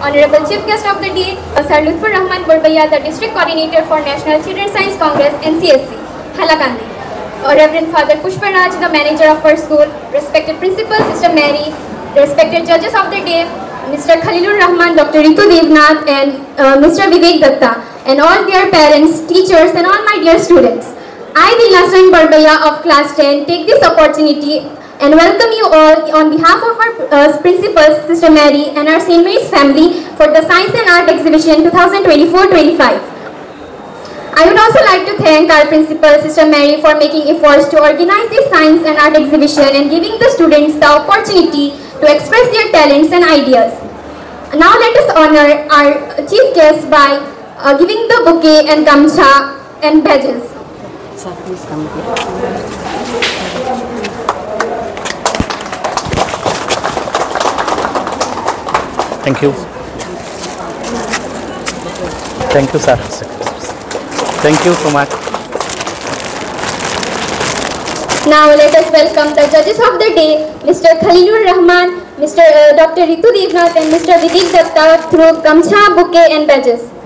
Honorable Chief Guest of the Day, Sir Lutfur Rahman Barbhuiya, the District Coordinator for National Children's Science Congress, NCSC, Hailakandi. Uh, Reverend Father Pushparaj, the Manager of First School, respected Principal Sister Mary, respected Judges of the Day, Mr. Khalilur Rahman, Dr. Ritu Devnath, and uh, Mr. Vivek Datta, and all their parents, teachers, and all my dear students. I, the Vilnasan Barbhuiya of Class 10, take this opportunity and welcome you all on behalf of our uh, principals, Sister Mary, and our St. Mary's family for the Science and Art Exhibition 2024-25. I would also like to thank our principal, Sister Mary, for making efforts to organize this science and art exhibition and giving the students the opportunity to express their talents and ideas. Now let us honor our chief guest by uh, giving the bouquet and gamcha and badges. Sir, please come here. Thank you. Thank you, sir. Thank you so much. Now let us welcome the judges of the day, Mr. Khalilur Rahman, Mr. Uh, Dr. Ritu Devnath and Mr. Vivek Datta through Gamcha, Bouquet and Badges.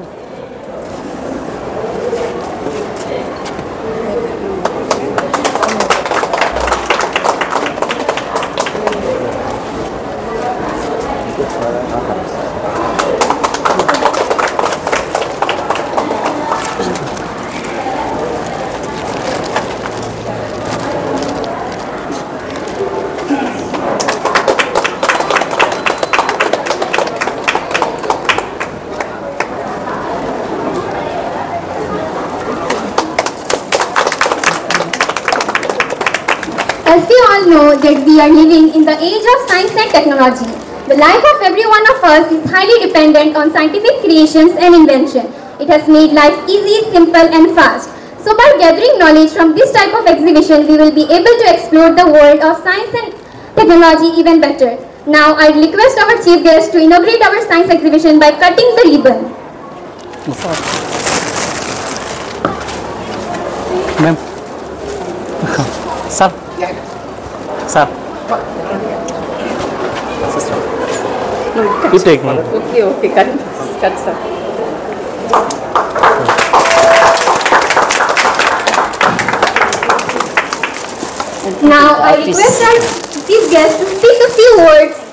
As we all know that we are living in the age of science and technology. The life of every one of us is highly dependent on scientific creations and invention. It has made life easy, simple and fast. So by gathering knowledge from this type of exhibition, we will be able to explore the world of science and technology even better. Now I request our chief guest to inaugurate our science exhibition by cutting the ribbon. Ma'am. Sir. Sir. You take ma'am. Okay, okay, cut, cut, sir. Now I request our chief guest to speak a few words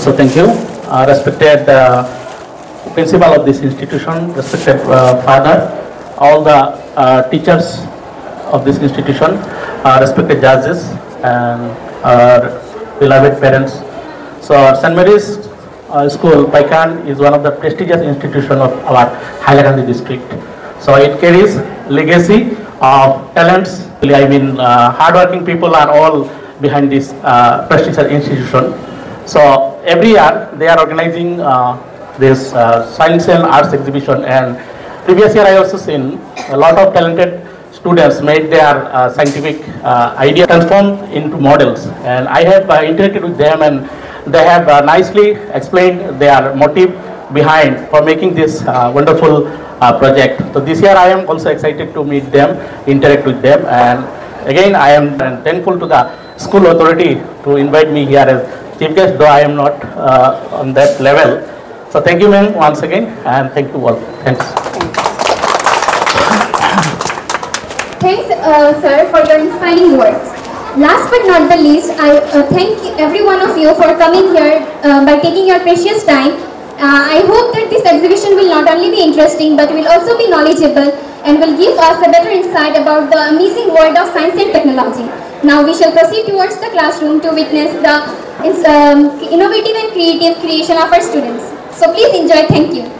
So thank you. Uh, respected uh, principal of this institution, respected uh, father, all the uh, teachers of this institution, uh, respected judges and our beloved parents. So our St. Mary's uh, School, Paikan, is one of the prestigious institution of our Hailakandi district. So it carries legacy of talents. I mean, uh, hardworking people are all behind this uh, prestigious institution. So every year they are organizing uh, this uh, science and arts exhibition and previous year I also seen a lot of talented students made their uh, scientific uh, idea transformed into models and I have uh, interacted with them and they have uh, nicely explained their motive behind for making this uh, wonderful uh, project. So this year I am also excited to meet them, interact with them and again I am thankful to the school authority to invite me here as chief guest though I am not on that level. So thank you ma'am once again and thank you all. Thanks. Thanks, uh, sir, for your inspiring words. Last but not the least, I uh, thank every one of you for coming here uh, by taking your precious time. Uh, I hope that this exhibition will not only be interesting but will also be knowledgeable and will give us a better insight about the amazing world of science and technology. Now we shall proceed towards the classroom to witness the um, innovative and creative creation of our students. So please enjoy. Thank you.